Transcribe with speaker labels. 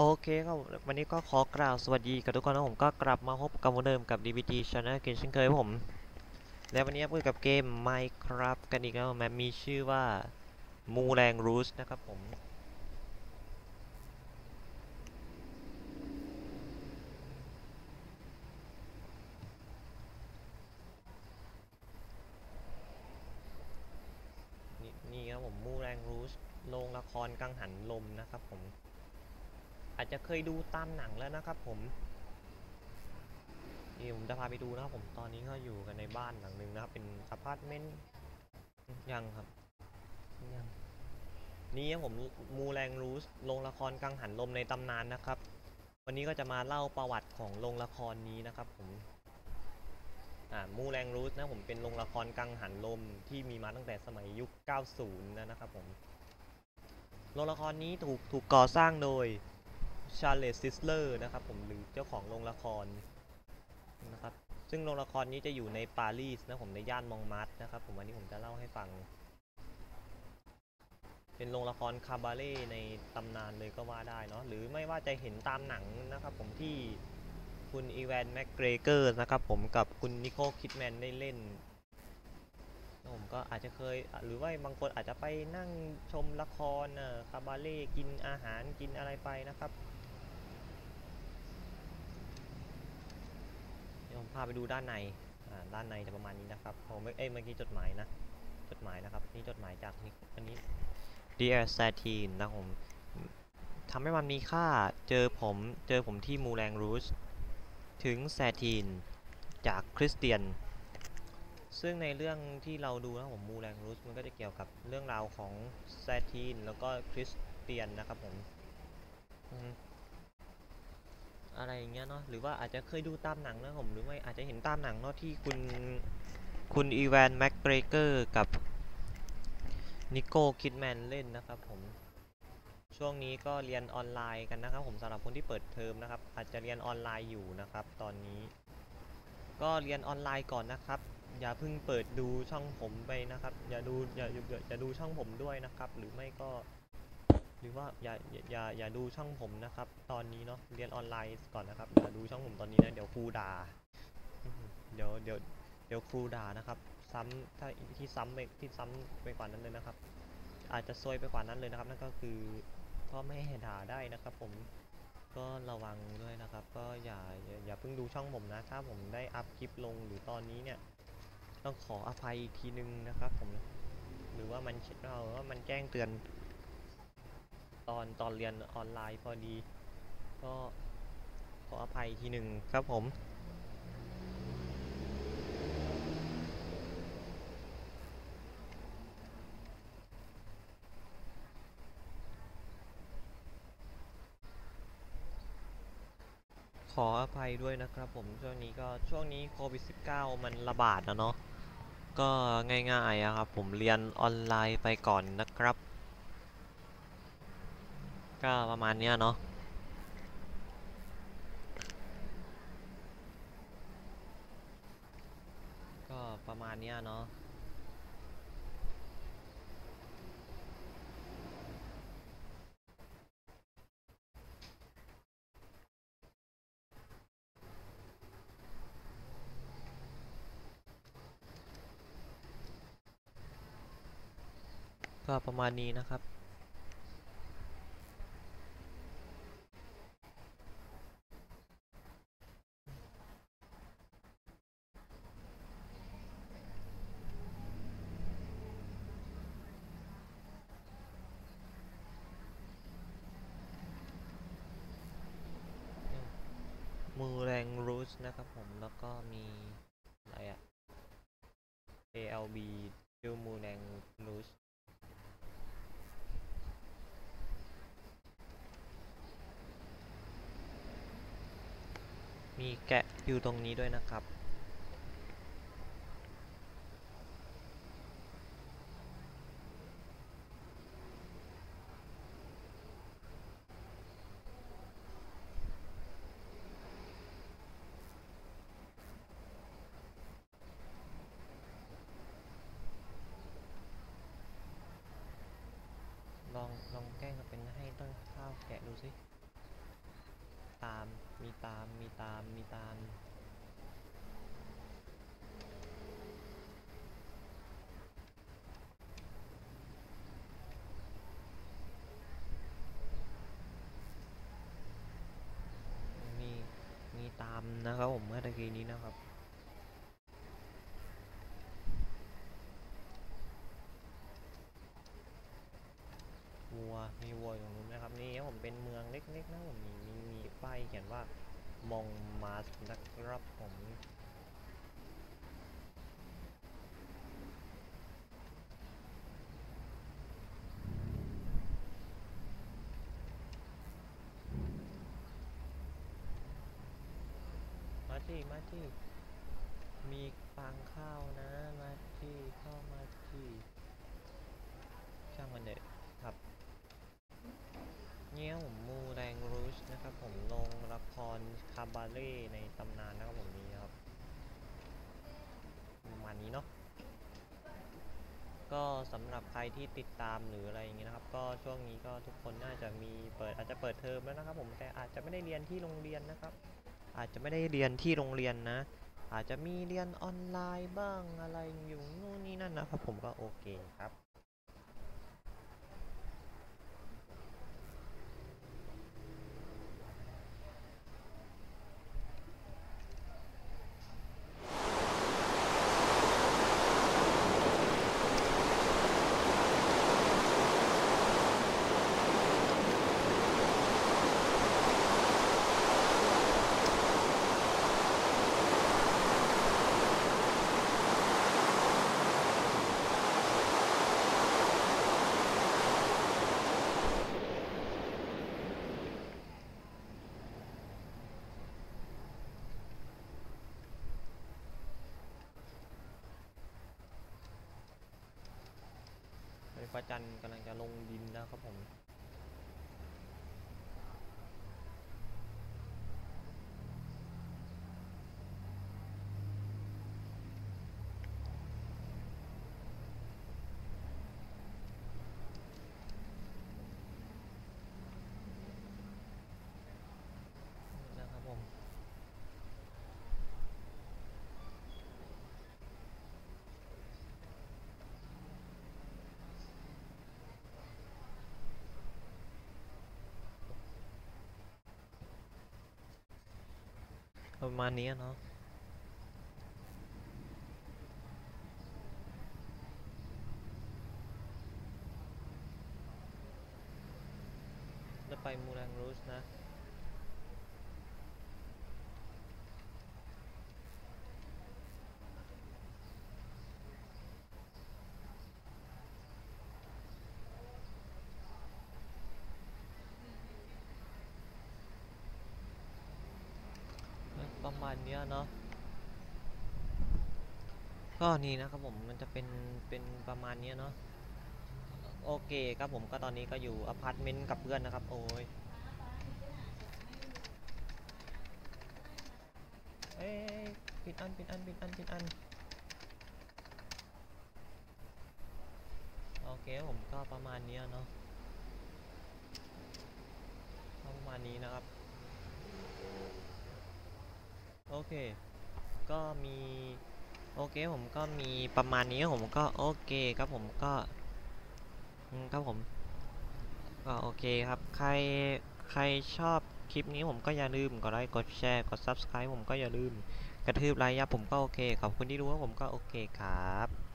Speaker 1: โอเคครับวันนี้ก็ขอกล่าวสวัสดีกับทุกคนนะผมก็กลับมาพบกับเหมือนเดิมกับ DBT Channel กันเช่นเคยผม และวันนี้พูดกับเกม Minecraft กันอีกแล้วแมมีชื่อว่ามูแรงรูสนะครับผม นี่นี่ครับผมมูแรงรูสโรงละครกังหันลมนะครับผม อาจจะเคยดูตามหนังแล้วนะครับผมนี่ผมจะพาไปดูนะครับผมตอนนี้ก็อยู่กันในบ้านหลังหนึ่งนะครับ เป็นอพาร์ตเมนต์ยังครับยังนี่ครับผม Moulin Rouge โรงละครกังหันลมในตำนานนะครับ วันนี้ก็จะมาเล่าประวัติของโรงละครนี้นะครับผมอ่า Moulin Rouge นะผมเป็นโรงละครกังหันลมที่มีมาตั้งแต่สมัยยุค 90 นะครับผมโรงละครนี้ถูกถูกก่อสร้างโดย ชาร์ลส์ ซิดเลอร์นะครับผมหรือเจ้าของโรงละครนะครับซึ่งโรงละครนี้จะอยู่ในปารีสนะผมในย่านมองมาร์ทนะครับผมวันนี้ผมจะเล่าให้ฟัง เป็นโรงละครคาบาเรต์ในตำนานเลยก็ว่าได้เนาะหรือไม่ว่าจะเห็นตามหนังนะครับผมที่คุณอีแวนแมกเกรเกอร์นะครับผมกับคุณนิโคลคิดแมนได้เล่นผมก็อาจจะเคยหรือว่าบางคนอาจจะไปนั่งชมละครคาบาเล่กินอาหารกินอะไรไปนะครับ เดี๋ยว ผมพาไปดูด้านในอ่าด้านในจะประมาณนี้นะครับผมเอ้ยเมื่อกี้จดหมายนะ จดหมายนะครับ นี่จดหมายจากนี่อันนี้ Dear Satin นะผมทำให้มันมีค่าเจอผมเจอผมที่มูแรงรูสถึงแซทีนจากคริสเตียน ซึ่งในเรื่องที่เราดูนะผม Moulin Rouge มันก็จะเกี่ยวกับเรื่องราวของซาทีนแล้วก็คริสเตียนนะครับผม อะไรอย่างเงี้ยเนาะหรือว่าอาจจะเคยดูตามหนังนะผมหรือไม่อาจจะเห็นตามหนังเนาะที่คุณคุณอีแวนแม็กเกรเกอร์กับนิโคลคิดแมนเล่นนะครับผมช่วงนี้ก็เรียนออนไลน์กันนะครับผมสำหรับคนที่เปิดเทอมนะครับ อาจจะเรียนออนไลน์อยู่นะครับ ตอนนี้ ก็เรียนออนไลน์ก่อนนะครับ อย่าเพิ่งเปิดดูช่องผมไปนะครับ อย่าดูอย่าอย่าอย่าดูช่องผมด้วยนะครับ หรือไม่ก็ หรือว่าอย่าอย่าอย่าอย่าดูช่องผมนะครับ ตอนนี้เนาะเรียนออนไลน์ก่อนนะครับอย่าดูช่องผมตอนนี้นะเดี๋ยวครูด่าเดี๋ยวเดี๋ยวเดี๋ยวครูด่านะครับ ซ้ำถ้าที่ซ้ำไปที่ซ้ำไปกว่านั้นเลยนะครับ อาจจะซวยไปกว่านั้นเลยนะครับนั่นก็คือพ่อแม่ด่าได้นะครับ ผมก็ระวังด้วยนะครับ ก็อย่าอย่าอย่าเพิ่งดูช่องผมนะ ถ้าผมได้อัพคลิปลงหรือตอนนี้เนี่ยต้องขออภัยอีกทีนึงนะครับ ผมหรือว่ามันเราว่ามันแจ้งเตือน ตอนตอนเรียนออนไลน์พอดี ก็ขออภัยทีหนึ่งครับผมขออภัยด้วยนะครับผมช่วงนี้ก็ช่วงนี้โควิด -19 มันระบาดนะเนาะก็ง่ายๆอะครับผมเรียนออนไลน์ไปก่อนนะครับ ก็ประมาณเนี้ยเนาะก็ประมาณเนี้ยเนาะก็ประมาณนี้นะครับ มือแรงรูสนะครับผมแล้วก็มีอะไรอะ ALB ชื่อมือแรงรูสมีแกะอยู่ตรงนี้ด้วยนะครับ ลองแกล้งเป็นให้ต้นข้าวแกะดูสิตามมีตามมีตามมีตามมีมีตามนะครับผมเมื่อตะกี้นี้นะครับ วัว มีวัวอยู่ตรงนู้นนะครับนี่ผมเป็นเมืองเล็กๆนะผมมีมีมีป้ายเขียนว่ามองมาสนะครับผมมาที่มาที่มีฟางข้าวนะมาที่เข้ามาที่ช่างมันเด็ดครับ เนี่ยผมมูแรงรูชนะครับ ผมลงละครคาบาเล่ในตำนานนะครับผมนี้ครับประมาณนี้เนาะก็สำหรับใครที่ติดตามหรืออะไรอย่างเงี้ยนะครับ ก็ช่วงนี้ก็ทุกคนน่าจะมีเปิดอาจจะเปิดเทอมแล้วนะครับ ผมแต่อาจจะไม่ได้เรียนที่โรงเรียนนะครับ อาจจะไม่ได้เรียนที่โรงเรียนนะ อาจจะมีเรียนออนไลน์บ้างอะไรอยู่นู่นนี่นั่นนะครับ ผมก็โอเคครับ จันทร์กำลังจะลงดิน นะครับผม ประมาณนี้อะเนาะ แล้วไปมูรังรูสนะ ประ มาณเนี้ยเนาะก็นี่นะครับผมมันจะเป็นเป็นประมาณเนี้ยเนาะโอเคครับผมก็ตอนนี้ก็อยู่อพาร์ตเมนต์กับเพื่อนนะครับ โอ้ยเอ้ปิดอันปิดอันปิดอันปิดอันโอเคผมก็ประมาณเนี้ยเนาะประมาณนี้นะครับ โอเค ก็มี โอเคผมก็มีประมาณนี้ผมก็โอเคครับผมก็ครับผมก็โอเคครับ ใครใครชอบคลิปนี้ผมก็อย่าลืมกดไลค์กดแชร์กด subscribe ผมก็อย่าลืมกระทืบไลค์ยับผมก็โอเคขอบคุณที่ดูว่าผมก็โอเคครับ